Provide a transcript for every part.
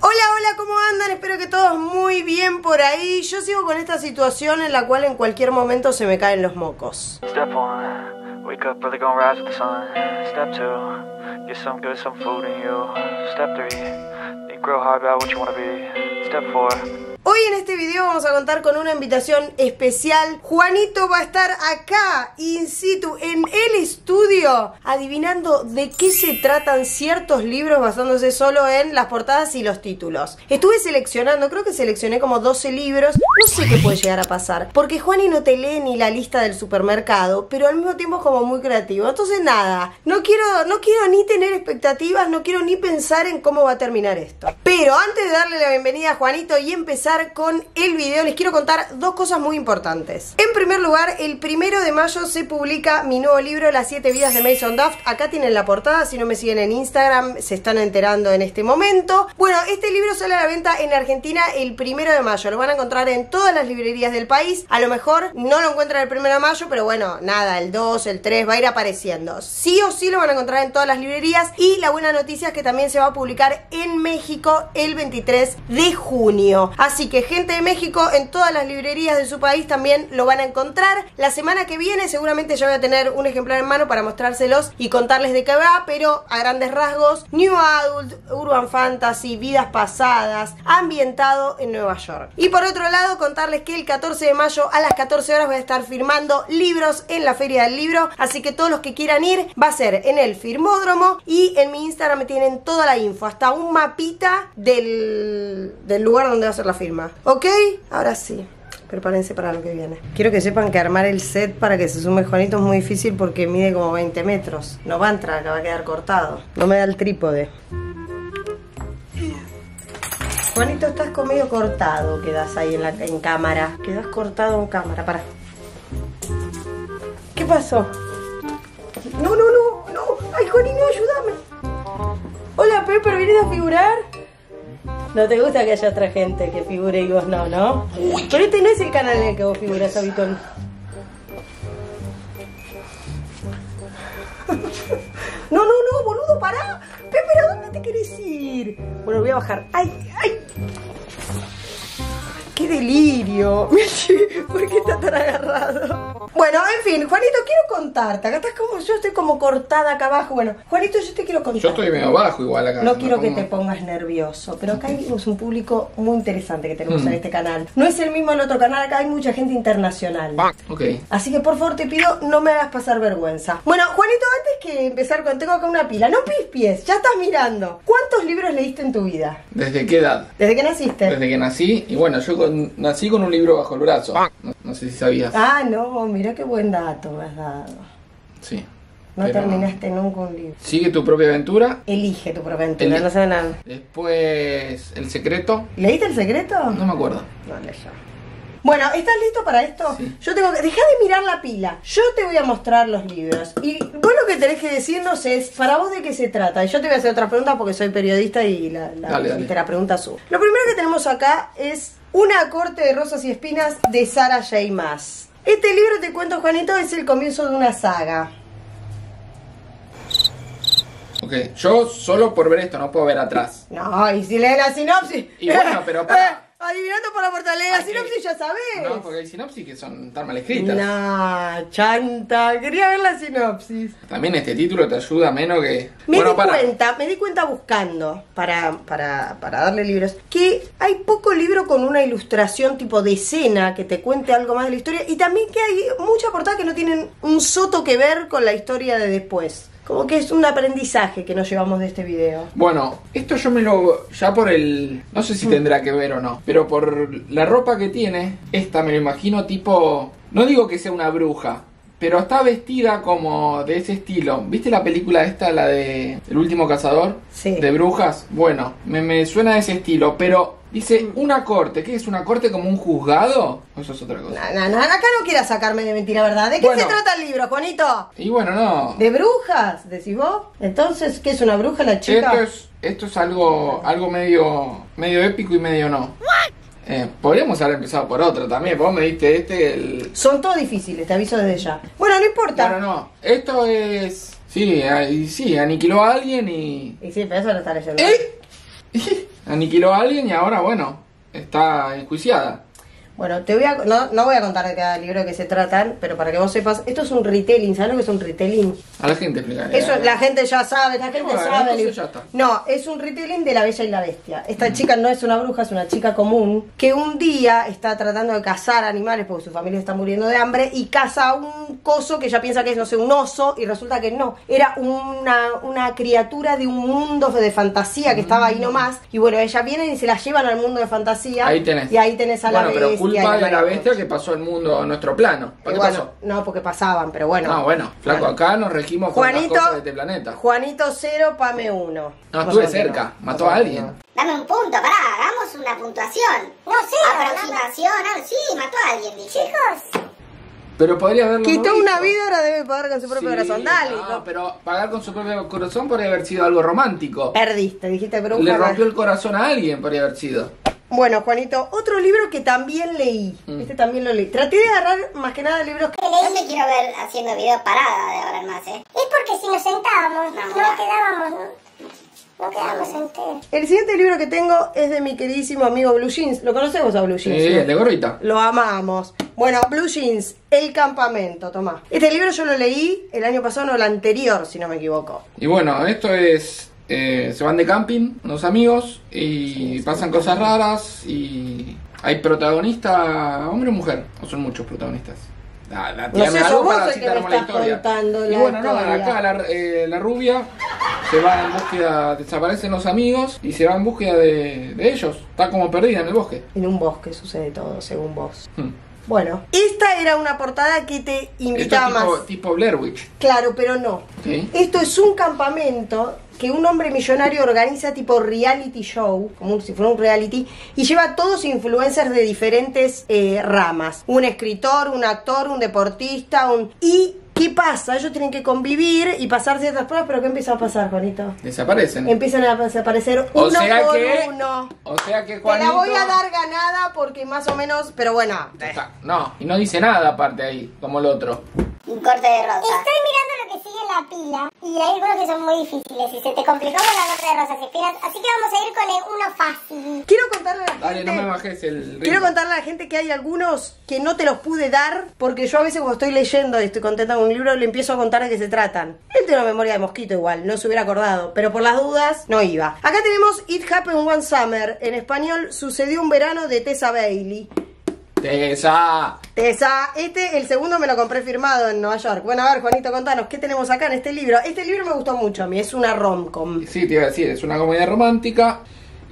Hola, hola, ¿cómo andan? Espero que todos muy bien por ahí. Yo sigo con esta situación en la cual en cualquier momento se me caen los mocos. Step one, wake up early, gonna rise with the sun. Step two, get some good, some food in you. Step three, think real hard about what you wanna be. Step four. Hoy en este video vamos a contar con una invitación especial. Juanito va a estar acá, in situ, en el estudio, adivinando de qué se tratan ciertos libros basándose solo en las portadas y los títulos. Estuve seleccionando, creo que seleccioné como 12 libros. No sé qué puede llegar a pasar, porque Juani no te lee ni la lista del supermercado, pero al mismo tiempo es como muy creativo. Entonces nada, no quiero, no quiero ni tener expectativas, no quiero ni pensar en cómo va a terminar esto. Pero antes de darle la bienvenida a Juanito y empezar con el video, les quiero contar dos cosas muy importantes. En primer lugar, el primero de mayo se publica mi nuevo libro, Las siete vidas de Mason Duff. Acá tienen la portada, si no me siguen en Instagram, se están enterando en este momento. Bueno, este libro sale a la venta en Argentina el primero de mayo. Lo van a encontrar en todas las librerías del país. A lo mejor no lo encuentran el primero de mayo, pero bueno, nada, el 2, el 3 va a ir apareciendo. Sí o sí lo van a encontrar en todas las librerías. Y la buena noticia es que también se va a publicar en México el 23 de junio. Así que gente de México en todas las librerías de su país también lo van a encontrar. La semana que viene seguramente ya voy a tener un ejemplar en mano para mostrárselos y contarles de qué va, pero a grandes rasgos, New Adult, Urban Fantasy, Vidas Pasadas, ambientado en Nueva York. Y por otro lado, contarles que el 14 de mayo a las 14 horas voy a estar firmando libros en la Feria del Libro, así que todos los que quieran ir va a ser en el Firmódromo y en mi Instagram me tienen toda la info, hasta un mapita del, del lugar donde va a ser la firma. ¿Ok? Ahora sí. Prepárense para lo que viene. Quiero que sepan que armar el set para que se sume Juanito es muy difícil porque mide como 20 metros. No va a entrar, va a quedar cortado. No me da el trípode. Juanito, estás como medio cortado, quedas ahí en, en cámara. Quedas cortado en cámara, para. ¿Qué pasó? No, no, no, no. Ay, Juanito, ayúdame. Hola, Pepper, ¿vienes a figurar? No te gusta que haya otra gente que figure y vos no, ¿no? Pero este no es el canal en el que vos figuras habitualmente. No, no, no, boludo, pará. Pepe, ¿a dónde te querés ir? Bueno, voy a bajar. ¡Ay, ay! ¡Qué delirio! ¿Por qué está tan agarrado? Bueno, en fin, Juanito, quiero contarte. Acá estás como yo, estoy como cortada acá abajo. Bueno, Juanito, yo te quiero contar. Yo estoy medio bajo igual acá. No quiero que te pongas nervioso, pero acá hay un público muy interesante que tenemos Mm. en este canal. No es el mismo en otro canal, acá hay mucha gente internacional. Ok. Así que por favor te pido, no me hagas pasar vergüenza. Bueno, Juanito, antes que empezar con, tengo acá una pila. No pispies, ya estás mirando. ¿Cuántos libros leíste en tu vida? ¿Desde qué edad? Desde que naciste. Desde que nací. Y bueno, yo con- nací con un libro bajo el brazo. No, no sé si sabías. Ah, no, mira qué buen dato me has dado. Sí. No Pero- terminaste nunca un libro. Sigue tu propia aventura. Elige tu propia aventura, no sé nada. Después, El secreto. ¿Leíste el secreto? No me acuerdo. No leyó. Bueno, ¿estás listo para esto? Sí. Yo tengo que. Deja de mirar la pila. Yo te voy a mostrar los libros. Y vos lo que tenés que decirnos es, ¿para vos de qué se trata? Y yo te voy a hacer otras preguntas porque soy periodista y la, la, Dale, dale. y te la pregunta su. Lo primero que tenemos acá es Una corte de rosas y espinas de Sara J. Maas. Este libro, te cuento, Juanito, es el comienzo de una saga. Ok. Yo solo por ver esto, no puedo ver atrás. No, y si lees la sinopsis. Y bueno, pero para. adivinando por la Hay que- sinopsis, ya sabés. No, porque hay sinopsis que son tan mal escritas. Nah, chanta, quería ver la sinopsis. También este título te ayuda menos que. Me bueno, di para. cuenta, me di cuenta buscando para, para, para darle libros, que hay poco libro con una ilustración tipo de escena que te cuente algo más de la historia y también que hay muchas portadas que no tienen un soto que ver con la historia de después. Como que es un aprendizaje que nos llevamos de este video. Bueno, esto yo me lo. Ya por el. No sé si tendrá que ver o no. Pero por la ropa que tiene, esta me lo imagino tipo. No digo que sea una bruja. Pero está vestida como de ese estilo. ¿Viste la película esta, la de El último cazador? Sí. De brujas. Bueno, me, me suena de ese estilo. Pero dice una corte. ¿Qué es una corte como un juzgado? ¿O eso es otra cosa? No, no, acá no quieras sacarme de mentira, ¿verdad? ¿De qué Bueno. se trata el libro, Juanito? Y bueno, no. ¿De brujas? ¿Decís vos? Entonces, ¿qué es una bruja la chica? Esto es, esto es algo, algo medio, medio épico y medio no. Eh, podríamos haber empezado por otro también. Vos me diste este, el... Son todos difíciles, te aviso desde ya. Bueno, no importa. Bueno, no. Esto es... Sí, ahí- sí, aniquiló a alguien y... Y sí, pero eso lo está leyendo. ¡Eh! aniquiló a alguien y ahora, bueno, está enjuiciada. Bueno, te voy a, no, no voy a contar de cada libro de que se tratan, pero para que vos sepas, esto es un retelling, ¿sabes lo que es un retelling? A la gente explicaré. Eso la gente ya sabe, la gente Bueno, sabe. el- ya está. No, es un retelling de La Bella y la Bestia. Esta chica no es una bruja, es una chica común que un día está tratando de cazar animales porque su familia está muriendo de hambre y caza un coso que ella piensa que es, no sé, un oso y resulta que no. Era una, una criatura de un mundo de fantasía que estaba ahí nomás. Y bueno, ella viene y se la llevan al mundo de fantasía. Ahí tenés. Y ahí tenés a la bestia. Pero culpa a de la bestia que pasó el mundo a nuestro plano. ¿Para qué bueno, pasó? No, porque pasaban, pero bueno. No, bueno, flaco, Bueno. acá nos regimos con Juanito, las cosas de este planeta. Juanito 0, Pame 1. No, estuve cerca, mató a alguien. Dame un punto, pará, hagamos una puntuación. No sé, Aproximación, ah, sí, mató a alguien, dije. chicos. Pero podría haberlo Quitó no una visto. vida, ahora debe pagar con su propio Sí, corazón. Dale, no, no. pero pagar con su propio corazón podría haber sido algo romántico. Perdiste, dijiste bruja. Le no. rompió el corazón a alguien, podría haber sido. Bueno, Juanito, otro libro que también leí. Mm. Este también lo leí. Traté de agarrar más que nada libros que... Yo te quiero ver haciendo video parada de ahora en más, ¿eh? Es porque si nos sentábamos, No, no, no. quedábamos, no, no quedábamos enteros. El siguiente libro que tengo es de mi queridísimo amigo Blue Jeans. ¿Lo conocemos a Blue Jeans? Sí, no? el de gorrita. Lo amamos. Bueno, Blue Jeans, El Campamento, tomá. Este libro yo lo leí el año pasado, no el anterior, si no me equivoco. Y bueno, esto es. Eh, se van de camping, unos amigos, y pasan cosas raras. Y hay protagonista, hombre o mujer, o son muchos protagonistas. La- No sé, tirame sos algo vos para el así que te me armo la historia. Y la bueno, no, acá la, eh, la rubia se va en búsqueda, desaparecen los amigos y se va en búsqueda de, de ellos. Está como perdida en el bosque. En un bosque sucede todo, según vos. Hmm. Bueno, esta era una portada que te invitaba tipo, más. tipo Blair Witch. Claro, pero no. Esto es un campamento que un hombre millonario organiza tipo reality show, como si fuera un reality, y lleva a todos influencers de diferentes eh, ramas. Un escritor, un actor, un deportista, un... Y, ¿qué pasa? Ellos tienen que convivir y pasar ciertas pruebas, pero ¿qué empieza a pasar, Juanito? Desaparecen. Empiezan a desaparecer O uno sea por que. uno. O sea que Te Juanito. la voy a dar ganada porque más o menos, pero bueno. No, y no dice nada aparte ahí, como el otro. Un corte de rosa. Estoy mirando lo que sigue en la pila y hay algunos que son muy difíciles y se te complicó con la nota de rosas y espinas, así que vamos a ir con el uno fácil. Quiero contarle a la Dale, gente... no me bajes el ritmo. Quiero contarle a la gente que hay algunos que no te los pude dar porque yo a veces cuando estoy leyendo y estoy contenta con un libro le empiezo a contar de qué se tratan. Él tiene una memoria de mosquito igual, no se hubiera acordado, pero por las dudas no iba. Acá tenemos It Happened One Summer, en español Sucedió un verano de Tessa Bailey. Tessa. Tessa, este, el segundo me lo compré firmado en Nueva York. Bueno, a ver, Juanito, contanos, ¿qué tenemos acá en este libro? Este libro me gustó mucho a mí, es una rom-com. Sí, te iba a decir, es una comedia romántica.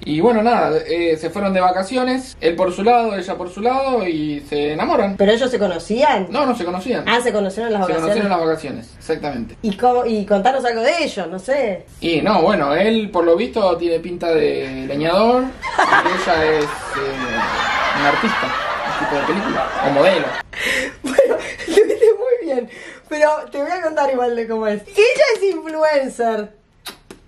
Y bueno, nada, eh, se fueron de vacaciones, él por su lado, ella por su lado, y se enamoran. ¿Pero ellos se conocían? No, no se conocían. Ah, se conocieron en las se vacaciones. conocieron en las vacaciones, exactamente. ¿Y, cómo- y contanos algo de ellos, no sé. Y no, bueno, él por lo visto tiene pinta de leñador, y ella es eh, un artista, tipo de película, o modelo. Bueno, lo viste muy bien. Pero te voy a contar igual de cómo es. Ella es influencer.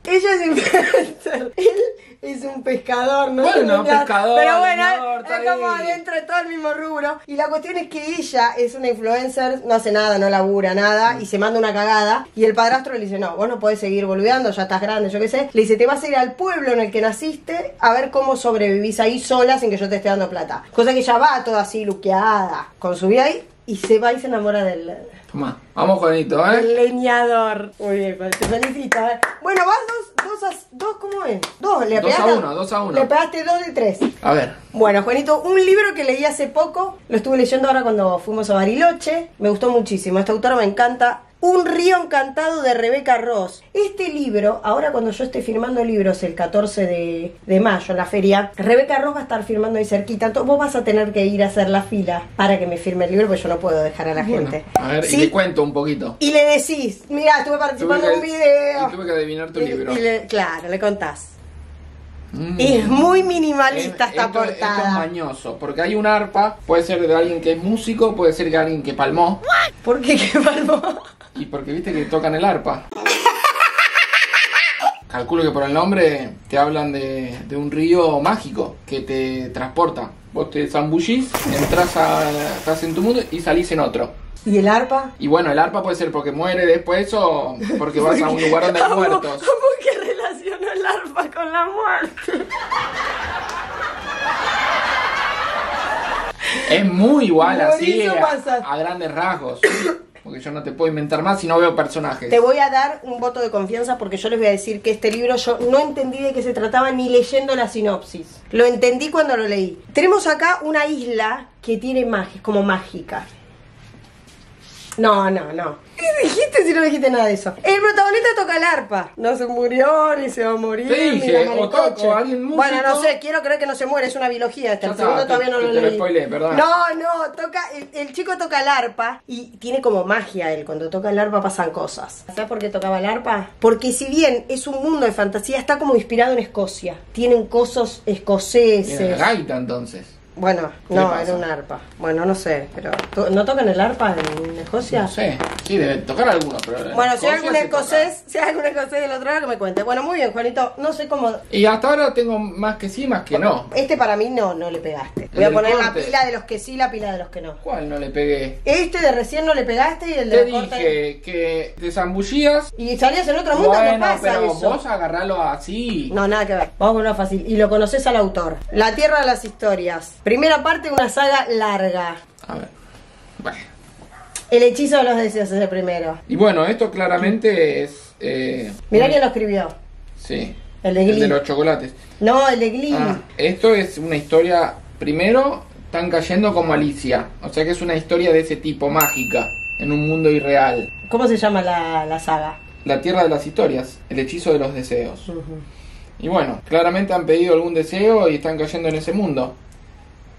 Ella es influencer. Él es un pescador, ¿no? Bueno, Leñador. pescador, Pero bueno, leñador, es como dentro de todo el mismo rubro. Y la cuestión es que ella es una influencer, no hace nada, no labura nada, y se manda una cagada. Y el padrastro le dice, no, vos no podés seguir boludeando, ya estás grande, yo qué sé. Le dice, te vas a ir al pueblo en el que naciste a ver cómo sobrevivís ahí sola sin que yo te esté dando plata. Cosa que ella va toda así luqueada, con su vida ahí, y se va y se enamora del... Toma, vamos Juanito, ¿eh? El leñador. Muy bien, pues, te felicito. ¿eh? Bueno, vas dos, dos, a, dos, ¿cómo es? Dos, le Dos a uno, dos a uno. Le pegaste dos de tres. A ver, Bueno, Juanito, un libro que leí hace poco, lo estuve leyendo ahora cuando fuimos a Bariloche, me gustó muchísimo, esta autora me encanta. Un río encantado de Rebeca Ross. Este libro, ahora cuando yo esté firmando libros el 14 de, de mayo en la feria, Rebeca Ross va a estar firmando ahí cerquita. Entonces vos vas a tener que ir a hacer la fila para que me firme el libro, porque yo no puedo dejar a la bueno, gente. a ver, ¿Sí? y le cuento un poquito. Y le decís, mira, estuve participando en que- un video. y tuve que adivinar tu Y- libro. y le- claro, le contás. Mm. Es muy minimalista Es- esta esto- Esto es portada. mañoso, porque hay un arpa, puede ser de alguien que es músico, puede ser de alguien que palmó, ¿Por qué qué palmo? Y porque viste que tocan el arpa. Calculo que por el nombre te hablan de, de un río mágico que te transporta. Vos te zambullís, entras a, estás en tu mundo y salís en otro. ¿Y el arpa? Y bueno, el arpa puede ser porque muere después o porque vas a un lugar donde hay muertos. amo que relacionó el arpa con la muerte. Es muy igual así a grandes rasgos. Porque yo no te puedo inventar más si no veo personajes. Te voy a dar un voto de confianza porque yo les voy a decir que este libro yo no entendí de qué se trataba ni leyendo la sinopsis. Lo entendí cuando lo leí. Tenemos acá una isla que tiene magia, como mágica. No, no, no. ¿Qué dijiste si no dijiste nada de eso? El protagonista toca el arpa. No se murió, ni se va a morir. Te dije, o toco alguien músico. Bueno, no sé, quiero creer que no se muere, es una biología. Hasta Ya el está, segundo todavía no te- lo leí. perdón. No, no, toca, el, el chico toca el arpa y tiene como magia él. Cuando toca el arpa pasan cosas. ¿Sabes por qué tocaba el arpa? Porque si bien es un mundo de fantasía, está como inspirado en Escocia. Tienen cosos escoceses. La gaita entonces. Bueno, ¿Qué no, era un arpa. Bueno, no sé, pero ¿to- ¿no tocan el arpa en Escocia? No sé. Sí, debe tocar algunos, pero. en Bueno, si hay algún escocés, si hay algún escocés del otro lado que me cuente. Bueno, muy bien, Juanito, no sé cómo... Y hasta ahora tengo más que sí, más que no. Este para mí no, no le pegaste. Voy a poner la pila de los que sí, la pila de los que no. ¿Cuál no le pegué? Este de recién no le pegaste y el de Te corte- dije que te zambullías. Y salías en otro mundo, ¿qué Bueno, pasa pero eso? vos agarralo así. No, nada que ver. Vamos con una fácil. Y lo conoces al autor. La Tierra de las Historias. Primera parte de una saga larga. A ver. Bueno. El hechizo de los deseos es el primero. Y bueno, esto claramente es. Eh, Mirá un- quién lo escribió. Sí. El de Glee. los chocolates. No, el de Glee. Ah, esto es una historia. Primero, están cayendo como Alicia. O sea que es una historia de ese tipo, mágica. En un mundo irreal. ¿Cómo se llama la, la saga? La tierra de las historias. El hechizo de los deseos. Y bueno, claramente han pedido algún deseo y están cayendo en ese mundo.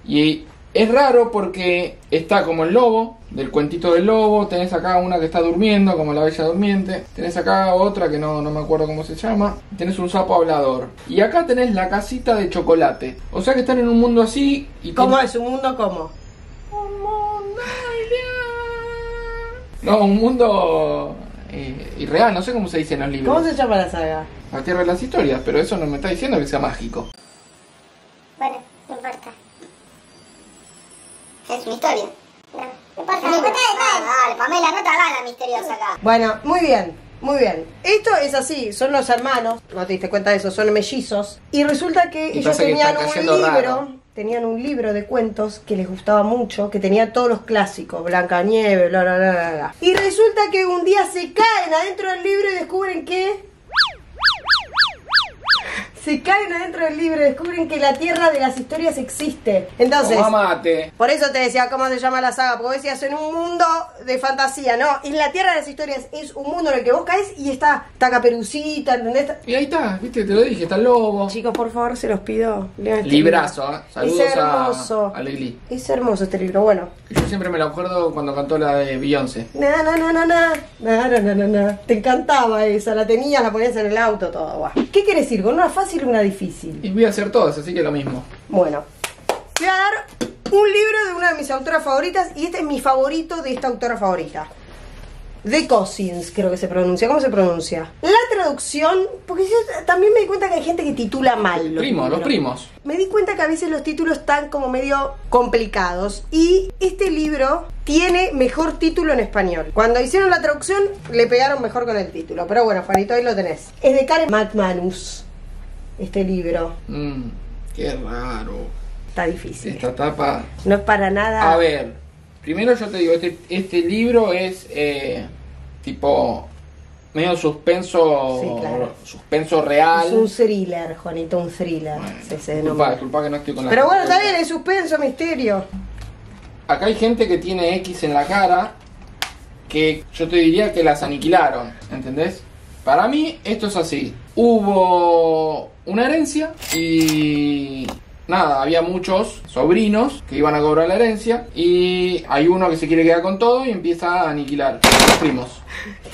Y es raro porque está como el lobo, del cuentito del lobo, tenés acá una que está durmiendo, como la bella durmiente, tenés acá otra que no, no me acuerdo cómo se llama, tenés un sapo hablador. Y acá tenés la casita de chocolate. O sea que están en un mundo así y... ¿Cómo es? ¿Un mundo cómo? No, un mundo eh, irreal, no sé cómo se dice en los libros. ¿Cómo se llama la saga? La tierra de las historias, pero eso no me está diciendo que sea mágico. Bueno, no importa. Es una historia. No, no importa. No importa detalles. dale, Pamela, no te hagas la misteriosa acá. Bueno, muy bien, muy bien. Esto es así, son los hermanos, no te diste cuenta de eso, son mellizos. Y resulta que Y ellos que tenían un libro, raro. tenían un libro de cuentos que les gustaba mucho, que tenía todos los clásicos, Blancanieves, bla, bla, bla, bla, bla. Y resulta que un día se caen adentro del libro y descubren que... Se caen adentro del libro y descubren que la tierra de las historias existe. Entonces... Toma mate. Por eso te decía cómo se llama la saga, porque decías en un mundo de fantasía, no, en la Tierra de las Historias es un mundo en el que vos caes y está, está Caperucita, ¿entendés? Y ahí está, viste, te lo dije, está el lobo. Chicos, por favor, se los pido. lean este Librazo, libro. ¿eh? Saludos es hermoso. a, a Legli. Es hermoso este libro, bueno. Yo siempre me lo acuerdo cuando cantó la de Beyoncé. Na, na, na, na, na, na, na, na, na, na. Te encantaba esa, la tenías, la ponías en el auto, todo. guau. ¿Qué quieres ir? ¿Con una fácil una difícil? Y voy a hacer todas, así que lo mismo. Bueno, voy a dar un libro de una de mis autoras favoritas y este es mi favorito de esta autora favorita. De Cousins, creo que se pronuncia. ¿Cómo se pronuncia? La traducción, porque yo también me di cuenta que hay gente que titula mal. Los Primos, los primos. Me di cuenta que a veces los títulos están como medio complicados y este libro tiene mejor título en español. Cuando hicieron la traducción le pegaron mejor con el título, pero bueno, Juanito, ahí lo tenés. Es de Karen McManus, este libro. Mmm, qué raro. Está difícil. Esta tapa. No es para nada. A ver, primero yo te digo, este, este libro es eh, tipo medio suspenso. Sí, claro. Suspenso real. Es un thriller, Juanito, un thriller. Bueno, Sí, se disculpa, denomina. disculpa que no estoy con la Pero bueno, está bien, es suspenso, misterio. Acá hay gente que tiene X en la cara que yo te diría que las aniquilaron, ¿entendés? Para mí esto es así. Hubo una herencia y nada, había muchos sobrinos que iban a cobrar la herencia y hay uno que se quiere quedar con todo y empieza a aniquilar a los primos.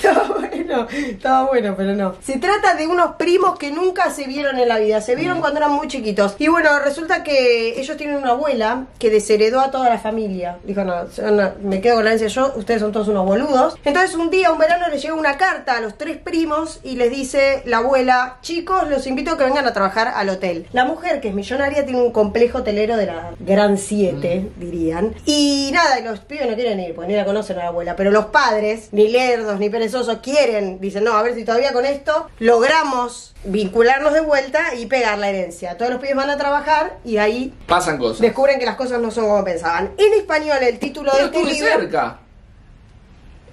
Estaba bueno, estaba bueno, pero no. Se trata de unos primos que nunca se vieron en la vida, se vieron cuando eran muy chiquitos. Y bueno, resulta que ellos tienen una abuela que desheredó a toda la familia. Dijo, no, no, me quedo con la herencia yo, ustedes son todos unos boludos. Entonces un día, un verano, les llega una carta a los tres primos y les dice la abuela, chicos, los invito a que vengan a trabajar al hotel. La mujer, que es millonaria, tiene un complejo hotelero de la Gran 7, dirían. Y nada, los pibes no quieren ir, porque ni la conocen a la abuela. Pero los padres, ni lerdos, ni perezosos, quieren dicen, no, a ver si todavía con esto logramos vincularnos de vuelta y pegar la herencia. Todos los pibes van a trabajar y ahí Pasan cosas. descubren que las cosas no son como pensaban. En español, el título de este libro. cerca.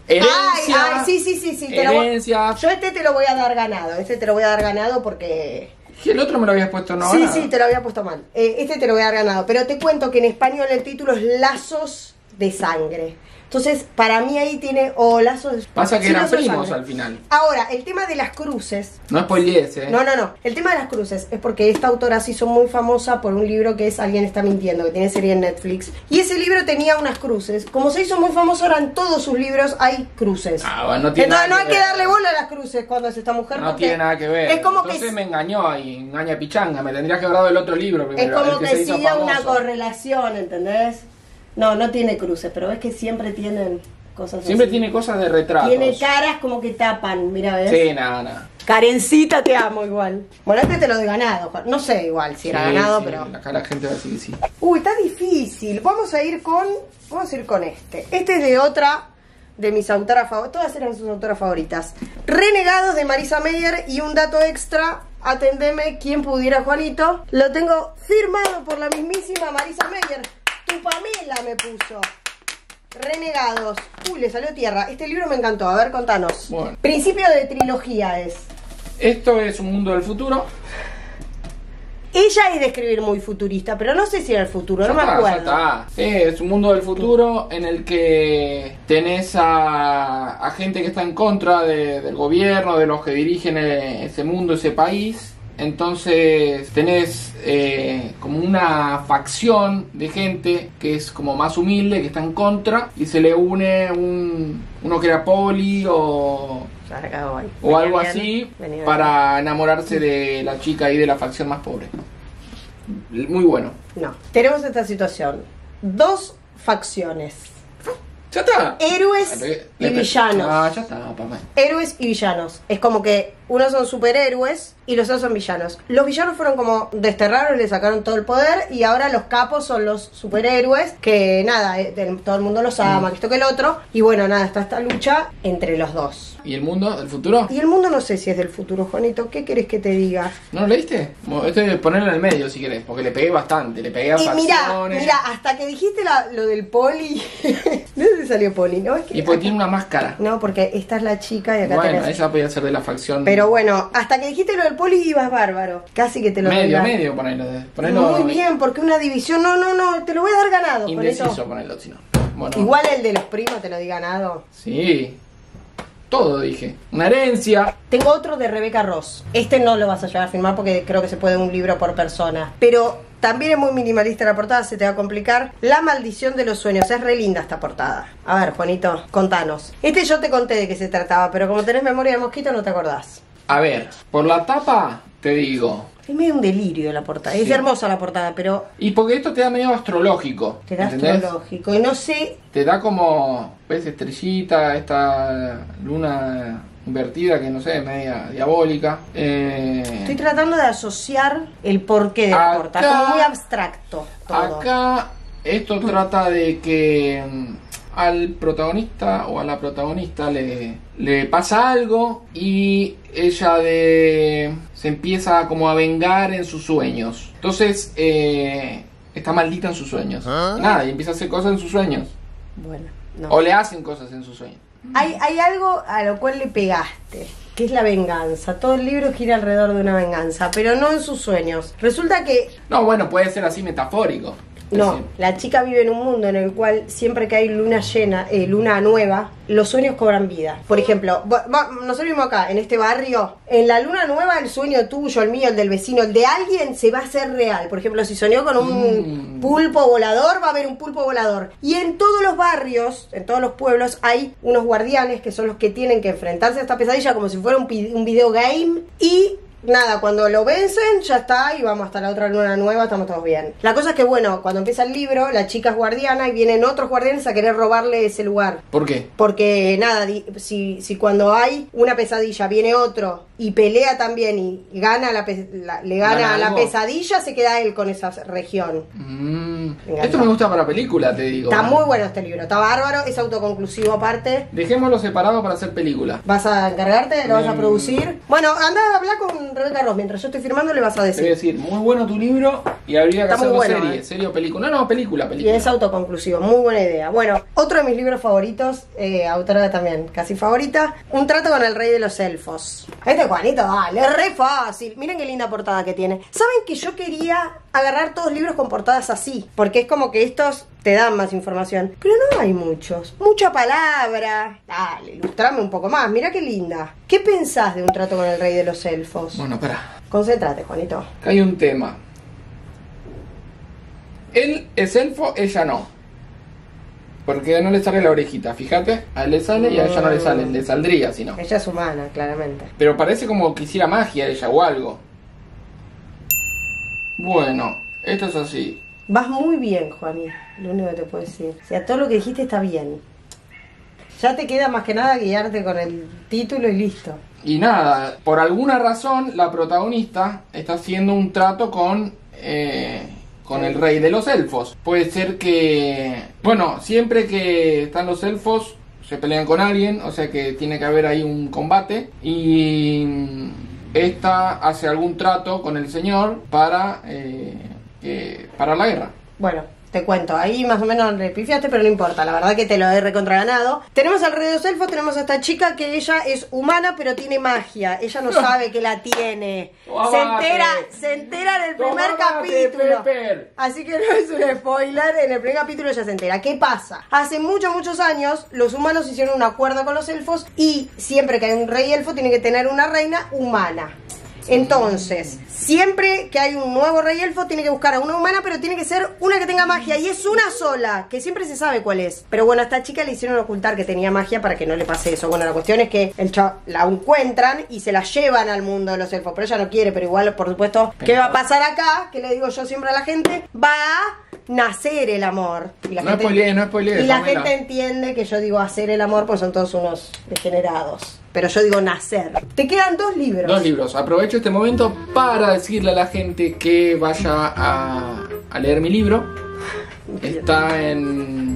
Ay, Herencia. ay, sí, sí, sí, sí. te lo herencia. Yo este te lo voy a dar ganado. Este te lo voy a dar ganado porque. Y el otro me lo habías puesto no sí, sí, te lo había puesto mal. Eh, este te lo voy a dar ganado. Pero te cuento que en español el título es Lazos de Sangre. Entonces, para mí ahí tiene. O lazos de Pasa que eran primos sangre. al final. Ahora, el tema de las cruces. No spoilees, eh. No, no, no. El tema de las cruces es porque esta autora se hizo muy famosa por un libro que es Alguien está mintiendo, que tiene serie en Netflix. Y ese libro tenía unas cruces. Como se hizo muy famoso, ahora en todos sus libros hay cruces. Ah, bueno, no tiene Entonces no hay que darle bola a las cruces cuando es esta mujer. No tiene nada que ver. Es como Entonces que, me engañó y engaña pichanga. Me tendrías que haber dado el otro libro es como el que, que se hizo una correlación, ¿entendés? No, no tiene cruces, pero es que siempre tienen cosas Siempre así. tiene cosas de retratos. Tiene caras como que tapan, mira, ¿ves? Sí, nada, nada. Karencita, te amo igual. Bueno, este te lo doy ganado. Juan. No sé igual si era Sí, ganado, sí, pero... Acá la gente va a decir que sí. Uy, está difícil. Vamos a ir con. Vamos a ir con este. Este es de otra de mis autoras favoritas. Todas eran sus autoras favoritas. Renegados de Marisa Meyer. Y un dato extra. Atendeme quien pudiera, Juanito. Lo tengo firmado por la mismísima Marisa Meyer. Tu Pamela me puso. Renegados. Uy, le salió tierra. Este libro me encantó. A ver, contanos. Bueno. Principio de trilogía es. Esto es un mundo del futuro. Ella es de escribir muy futurista, pero no sé si era el futuro, no me acuerdo. ya está. Sí, es un mundo del futuro en el que tenés a, a gente que está en contra de- del gobierno, de los que dirigen eh, ese mundo, ese país. Entonces tenés eh, como una facción de gente que es como más humilde, que está en contra, y se le une un, uno que era poli o, ahí. o algo así para enamorarse de la chica y de la facción más pobre. Muy bueno. No. Tenemos esta situación. Dos facciones. Ya está. Héroes y villanos. Ah, ya está, papá. Héroes y villanos. Es como que unos son superhéroes y los otros son villanos. Los villanos fueron como desterraron y le sacaron todo el poder y ahora los capos son los superhéroes que nada, eh, del- todo el mundo los ama, que esto que el otro. Y bueno, nada, está esta lucha entre los dos. ¿Y el mundo del futuro? Y el mundo no sé si es del futuro, Juanito. ¿Qué querés que te diga? ¿No lo leíste? Bueno, ponerlo en el medio si querés, porque le pegué bastante, le pegué a Y mira, facciones. mira, hasta que dijiste la- lo del poli. ¿De dónde salió poli? No, es que Y porque tiene una máscara. No, porque esta es la chica y acá Bueno, tenés. ella podía ser de la facción. Pero bueno, hasta que dijiste lo del poli ibas bárbaro. Casi que te lo medio, doy medio, ponelo. ponelo Muy bien, porque una división. No, no, no, te lo voy a dar ganado. Indeciso, eso. ponelo, si no. Bueno, Igual el de los primos te lo di ganado. Sí. Todo dije. Una herencia. Tengo otro de Rebeca Ross. Este no lo vas a llevar a firmar porque creo que se puede un libro por persona. Pero también es muy minimalista la portada, se te va a complicar. La maldición de los sueños. Es re linda esta portada. A ver, Juanito, contanos. Este yo te conté de qué se trataba, pero como tenés memoria de mosquito no te acordás. A ver, por la tapa te digo. Es medio un delirio la portada. Es hermosa la portada, pero Y porque esto te da medio astrológico. te da ¿entendés? astrológico. Y no sé. Te da como, ves, estrellita, esta luna invertida que no sé, media diabólica. Eh, Estoy tratando de asociar el porqué de la portada. Es como muy abstracto todo. Acá esto trata de que mm, al protagonista o a la protagonista le, le pasa algo y ella de, se empieza como a vengar en sus sueños. Entonces eh, está maldita en sus sueños. Nada, y empieza a hacer cosas en sus sueños. Bueno, no. O le hacen cosas en sus sueños. Hay, hay algo a lo cual le pegaste, que es la venganza. Todo el libro gira alrededor de una venganza, pero no en sus sueños. Resulta que No, bueno, puede ser así metafórico. No, la chica vive en un mundo en el cual siempre que hay luna llena, eh, luna nueva, los sueños cobran vida. Por ejemplo, nosotros vivimos acá, en este barrio, en la luna nueva el sueño tuyo, el mío, el del vecino, el de alguien se va a hacer real. Por ejemplo, si soñó con un Mm. pulpo volador, va a haber un pulpo volador. Y en todos los barrios, en todos los pueblos, hay unos guardianes que son los que tienen que enfrentarse a esta pesadilla como si fuera un, un video game y nada, cuando lo vencen, ya está, y vamos hasta la otra luna nueva, estamos todos bien. La cosa es que, bueno, cuando empieza el libro, la chica es guardiana y vienen otros guardianes a querer robarle ese lugar. ¿Por qué? Porque nada, si, si cuando hay una pesadilla viene otro y pelea también y gana la, la- le gana, ¿Gana a la pesadilla, se queda él con esa región. Mm, esto me gusta para película, te digo. Está muy bueno este libro, está bárbaro, es autoconclusivo aparte. Dejémoslo separado para hacer película. ¿Vas a encargarte? ¿Lo vas a Mm. producir? Bueno, anda a hablar con Rebeca Ross. Mientras yo estoy firmando, le vas a Te voy a decir. decir, muy bueno tu libro y habría que Está muy hacerlo bueno, serie, eh. serie o película. No, no, película, Y película. es autoconclusivo, muy buena idea. Bueno, otro de mis libros favoritos, eh, autora también casi favorita, Un trato con el rey de los elfos. Este Juanito, dale, es re fácil. Miren qué linda portada que tiene. ¿Saben que yo quería agarrar todos libros con portadas así? Porque es como que estos te dan más información. Pero no hay muchos. Mucha palabra. Dale, ilustrame un poco más. Mira qué linda. ¿Qué pensás de Un trato con el rey de los elfos? Bueno, espera. Concéntrate, Juanito. Acá hay un tema. Él es elfo, ella no. Porque no le sale la orejita, fíjate. A él le sale y a ella no le sale. Le saldría si no. Ella es humana, claramente. Pero parece como que hiciera magia ella o algo. Bueno, esto es así. Vas muy bien, Juani. Lo único que te puedo decir. O sea, todo lo que dijiste está bien. Ya te queda más que nada guiarte con el título y listo. Y nada, por alguna razón la protagonista está haciendo un trato con eh, con el rey de los elfos. Puede ser que, bueno, siempre que están los elfos se pelean con alguien, o sea que tiene que haber ahí un combate y esta hace algún trato con el señor para eh, para la guerra. Bueno, te cuento. Ahí más o menos le pifiaste, pero no importa. La verdad que te lo he recontraganado. Tenemos al rey de los elfos, tenemos a esta chica que ella es humana, pero tiene magia. Ella no sabe que la tiene. Se Tomate. entera, se entera en el primer capítulo. Así que no es un spoiler, en el primer capítulo ya se entera. ¿Qué pasa? Hace muchos, muchos años los humanos hicieron un acuerdo con los elfos y siempre que hay un rey elfo tiene que tener una reina humana. Entonces, siempre que hay un nuevo rey elfo tiene que buscar a una humana, pero tiene que ser una que tenga magia y es una sola, que siempre se sabe cuál es. Pero bueno, a esta chica le hicieron ocultar que tenía magia para que no le pase eso. Bueno, la cuestión es que el la encuentran y se la llevan al mundo de los elfos, pero ella no quiere, pero igual, por supuesto, ¿qué va a pasar acá? Que le digo yo siempre a la gente, va a nacer el amor. Y la No spoilees, no spoilees, Y la gente entiende que yo digo hacer el amor, pues son todos unos degenerados. Pero yo digo nacer. Te quedan dos libros. Dos libros. Aprovecho este momento para decirle a la gente que vaya a, a leer mi libro. Está en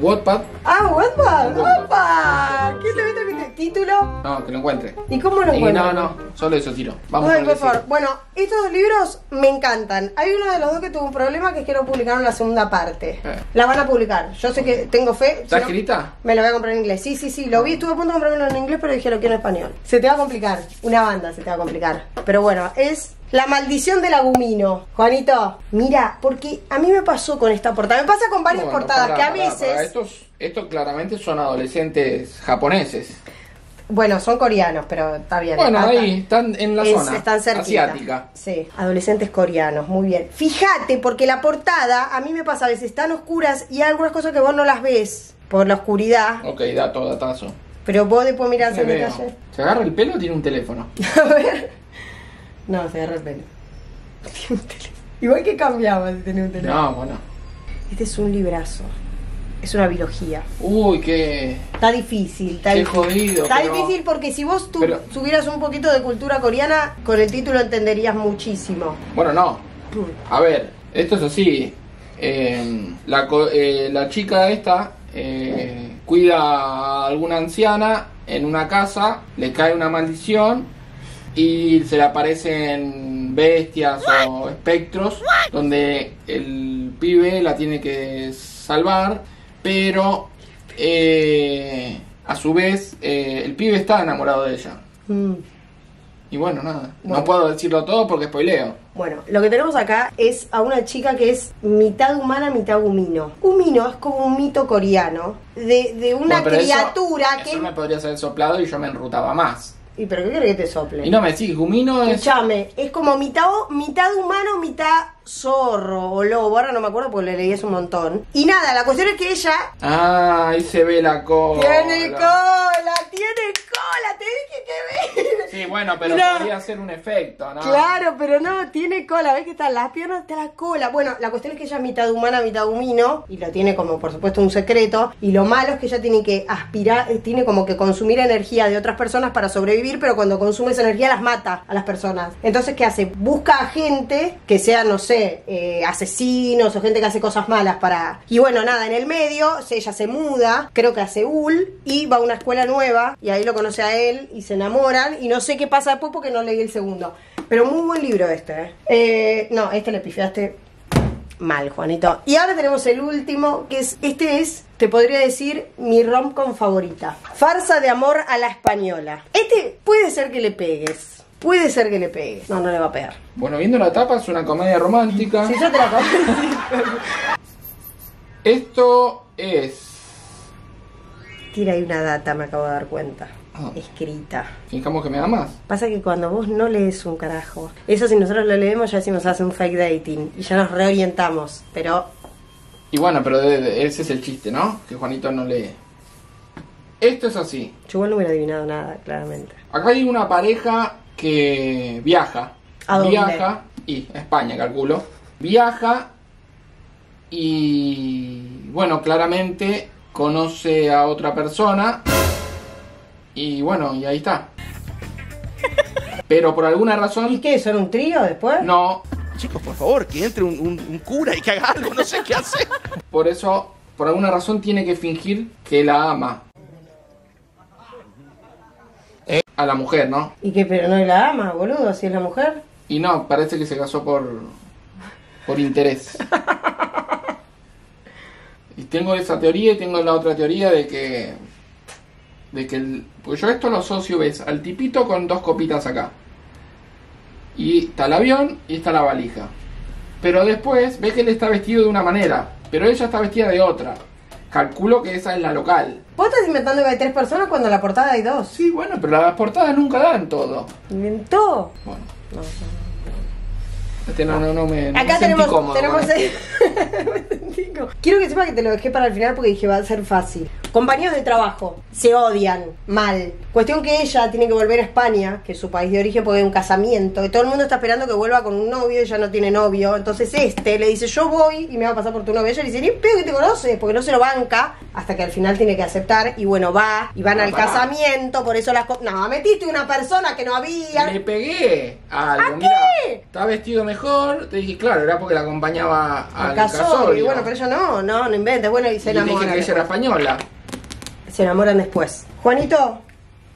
Wattpad. Ah, Wattpad. Wattpad. ¿Qué te viste que te título? No, que lo encuentre. ¿Y cómo lo Y encuentras? no, no, solo eso tiro. Vamos Ay, por favor. Bueno, estos dos libros me encantan. Hay uno de los dos que tuvo un problema que es que no publicaron la segunda parte. Eh. La van a publicar. Yo sé que tengo fe. ¿Está si no- escrita? Me lo voy a comprar en inglés. Sí, sí, sí. Lo vi, estuve a punto de comprármelo en inglés, pero dije lo quiero en español. Se te va a complicar. Una banda se te va a complicar. Pero bueno, es La maldición del agumino. Juanito, mira, porque a mí me pasó con esta portada. Me pasa con varias Bueno, portadas que a veces. Estos, estos claramente son adolescentes japoneses. Bueno, son coreanos, pero está bien. Bueno, Acá. ahí, están en la Es- zona están cerquita. asiática. Sí, adolescentes coreanos, muy bien. Fíjate, porque la portada a mí me pasa a veces tan oscuras y hay algunas cosas que vos no las ves por la oscuridad, Ok, dato, datazo. pero vos después mirás en detalle. ¿Se agarra el pelo o tiene un teléfono? A ver. No, se agarra el pelo. Tiene un teléfono. Igual que cambiaba si tenía un teléfono. No, bueno. Este es un librazo. Es una biología. Uy, qué. Está difícil, está Qué difícil. jodido, Está pero- difícil porque si vos pero- tuvieras un poquito de cultura coreana, con el título entenderías muchísimo. Bueno, no. A ver, esto es así. Eh, la, eh, la chica esta eh, cuida a alguna anciana en una casa, le cae una maldición y se le aparecen bestias o espectros donde el pibe la tiene que salvar, pero eh, a su vez eh, el pibe está enamorado de ella. Mm. Y bueno, nada, Bueno. no puedo decirlo todo porque spoileo. Bueno, lo que tenemos acá es a una chica que es mitad humana, mitad gumino. Gumino es como un mito coreano de, de una Bueno, pero eso- criatura que... Eso me podría ser soplado y yo me enrutaba más. ¿Y pero qué crees que te sople? Y no me decís, Gumino es. Escuchame, es como mitad, mitad humano, mitad zorro o lobo, ahora no me acuerdo porque le leí hace un montón. Y nada, la cuestión es que ella Ah, ahí se ve la cola. tiene cola, tiene cola, te dije que ve. Sí, bueno, pero No. podría ser un efecto, ¿no? Claro, pero no, tiene cola, ves que están las piernas, está la cola. Bueno, la cuestión es que ella es mitad humana, mitad humino, y lo tiene como, por supuesto, un secreto. Y lo malo es que ella tiene que aspirar, eh, tiene como que consumir energía de otras personas para sobrevivir, pero cuando consume esa energía las mata a las personas. Entonces, ¿qué hace? Busca a gente que sea, no sé, eh, asesinos o gente que hace cosas malas para... Y bueno, nada, en el medio, ella se muda, creo que a Seúl, y va a una escuela nueva, y ahí lo conoce a él, y se enamoran, y no sé qué pasa después porque no leí el segundo. Pero muy buen libro este, ¿eh? Eh, no, este le pifiaste mal, Juanito. Y ahora tenemos el último, que es, este es, te podría decir, mi rom-com favorita. Farsa de amor a la española. Este puede ser que le pegues. Puede ser que le pegues. No, no le va a pegar. Bueno, viendo la tapa es una comedia romántica. Si yo te la. Esto es. Tira ahí una data, me acabo de dar cuenta. Ah. Escrita. Fijamos que me amas. Pasa que cuando vos no lees un carajo, eso si nosotros lo leemos ya decimos hace un fake dating y ya nos reorientamos, pero Y bueno, pero de- de- ese es el chiste, ¿no? Que Juanito no lee. Esto es así. yo igual no hubiera adivinado nada, claramente. Acá hay una pareja que viaja. ¿A dónde? Viaja. Y a España, calculo. Viaja. Y bueno, claramente conoce a otra persona. Y bueno, y ahí está. Pero por alguna ¿Y razón. qué? ¿Son un trío después? No. Chicos, por favor, que entre un, un- un cura y que haga algo, no sé qué hacer. Por eso, por alguna razón tiene que fingir que la ama. A la mujer, ¿no? ¿Y qué? Pero no la ama, boludo, si es la mujer. Y no, parece que se casó por por interés. Y tengo esa teoría y tengo la otra teoría de que de que el, pues yo esto lo asocio ves al tipito con dos copitas acá. Y está el avión y está la valija. Pero después ve que él está vestido de una manera, pero ella está vestida de otra. Calculo que esa es la local. ¿Vos estás inventando que hay tres personas cuando en la portada hay dos? Sí, bueno, pero las portadas nunca dan todo. ¿Inventó? Bueno, No, no. Este no, no, no me, me Acá sentí tenemos, cómodo tenemos. Me Quiero que sepa que te lo dejé para el final porque dije va a ser fácil. Compañeros de trabajo se odian mal. Cuestión que ella tiene que volver a España, que es su país de origen, porque hay un casamiento. Y todo el mundo está esperando que vuelva con un novio, ella no tiene novio. Entonces este le dice yo voy y me va a pasar por tu novio. Ella le dice ni pedo que te conoce, porque no se lo banca. Hasta que al final tiene que aceptar. Y bueno, va y van Ah, al casamiento. Por eso las co- No, metiste una persona que no había. Le pegué a algo, ¿A qué? Está vestido mejor. Te dije, claro, era porque la acompañaba al casorio. casorio. Y bueno, pero ella no, no, no inventes. Bueno, y se Y le dije enamoran. que ella era española. Se enamoran después. Juanito,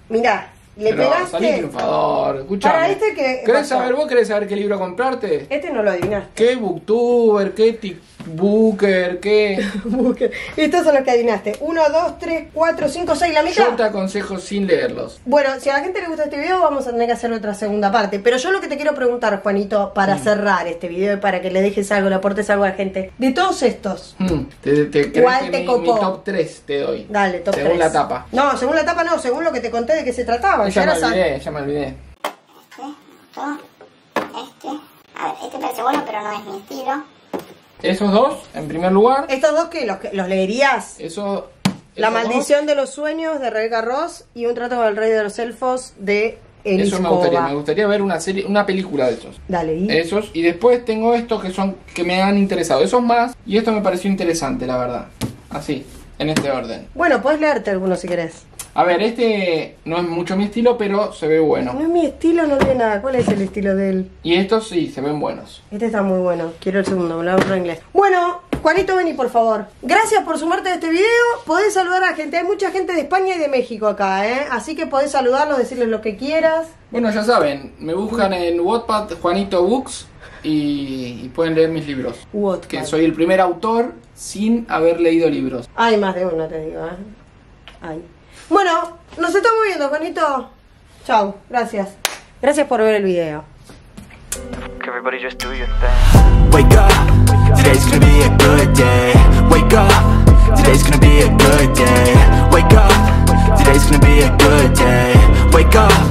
mirá, le pero pegaste. salí triunfador. Escuchame. Para, ¿viste que ¿Querés saber vos? ¿Querés saber qué libro comprarte? Este no lo adivinaste. ¿Qué booktuber? ¿Qué tikbooker? ¿Qué...? Estos son los que adivinaste. 1, 2, 3, 4, 5, 6, la mitad. Yo te aconsejo sin leerlos. Bueno, si a la gente le gusta este video, vamos a tener que hacer otra segunda parte. Pero yo lo que te quiero preguntar, Juanito, para cerrar este video y para que le dejes algo, le aportes algo a la gente. De todos estos, Te, te, crees ¿Cuál te mi, copó? mi top 3 te doy. dale, top Según 3. la tapa. No, según la tapa no, según lo que te conté de qué se trataba. Ya me olvidé, ya me olvidé. Este, este. A ver, este parece bueno, pero no es mi estilo. Esos dos, en primer lugar. Estos dos que los, leerías. Eso, La dos, maldición de los sueños de Rebeca Ross y un trato con el rey de los elfos de Elis Eso me gustaría, me gustaría ver una serie, una película de esos. Dale, y Esos, y después tengo estos que son, que me han interesado. Esos más, y esto me pareció interesante, la verdad. Así, en este orden. bueno, puedes leerte alguno si querés. A ver, este no es mucho mi estilo, pero se ve No bueno. es mi estilo, no lee nada. ¿Cuál es el estilo de él? Y estos sí, se ven buenos. Este está muy bueno. Quiero el segundo, me lo hablo en inglés. Bueno, Juanito, vení por favor. Gracias por sumarte a este video. Podés saludar a la gente. Hay mucha gente de España y de México acá, ¿eh? Así que podés saludarlos, decirles lo que quieras. Bueno, ya saben, me buscan en Wattpad Juanito Books y, y pueden leer mis libros. Wattpad. Que soy el primer autor sin haber leído libros. Hay más de uno, te digo, ¿eh? Hay. Bueno, nos estamos viendo, Juanito. Chau, gracias. Gracias por ver el video. Everybody just do your thing. Wake up, today's gonna be a good day. Wake up, today's gonna be a good day. Wake up, today's gonna be a good day. Wake up.